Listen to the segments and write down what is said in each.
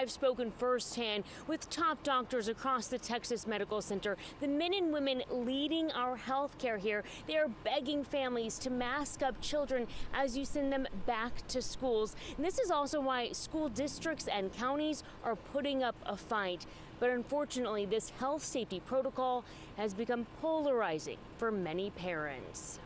I've spoken firsthand with top doctors across the Texas Medical Center. The men and women leading our healthcare here, they are begging families to mask up children as you send them back to schools. And this is also why school districts and counties are putting up a fight. But unfortunately, this health safety protocol has become polarizing for many parents.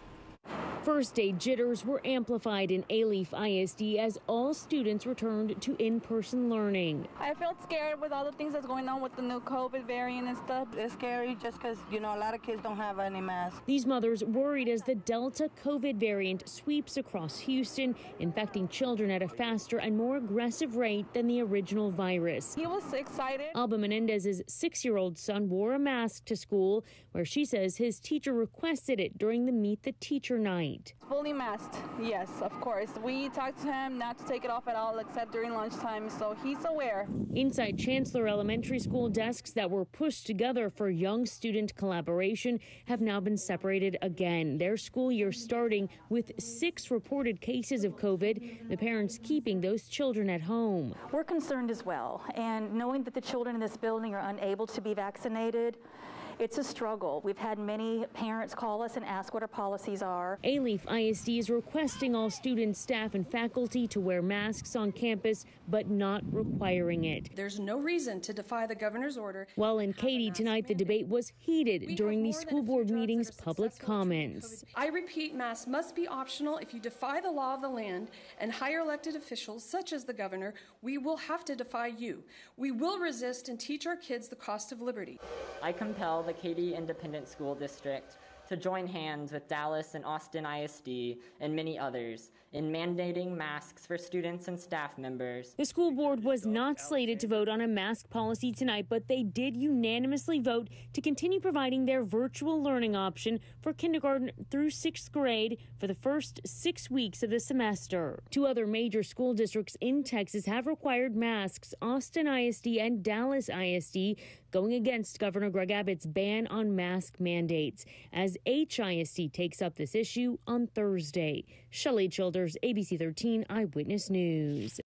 First day jitters were amplified in Alief ISD as all students returned to in person learning. I felt scared with all the things that's going on with the new COVID variant and stuff. It's scary just because, you know, a lot of kids don't have any masks. These mothers worried as the Delta COVID variant sweeps across Houston, infecting children at a faster and more aggressive rate than the original virus. He was excited. Alba Menendez's six year old son wore a mask to school, where she says his teacher requested it during the Meet the Teacher night night. Fully masked, yes, of course. We talked to him not to take it off at all except during lunchtime, so he's aware. Inside Chancellor Elementary School desks that were pushed together for young student collaboration have now been separated again. Their school year starting with six reported cases of COVID, the parents keeping those children at home. We're concerned as well, and knowing that the children in this building are unable to be vaccinated, it's a struggle. We've had many parents call us and ask what our policies are. Alief ISD is requesting all students, staff, and faculty to wear masks on campus, but not requiring it. There's no reason to defy the governor's order. While in Katy tonight, the debate was heated we during the school board meeting's public comments. I repeat, masks must be optional. If you defy the law of the land and higher elected officials, such as the governor, we will have to defy you. We will resist and teach our kids the cost of liberty. I compel the Katy Independent School District to join hands with Dallas and Austin ISD and many others in mandating masks for students and staff members. The school board was not slated to vote on a mask policy tonight, but they did unanimously vote to continue providing their virtual learning option for kindergarten through sixth grade for the first six weeks of the semester. Two other major school districts in Texas have required masks Austin ISD and Dallas ISD going against Governor Greg Abbott's ban on mask mandates HISD takes up this issue on Thursday. Shelley Childers, ABC 13 Eyewitness News.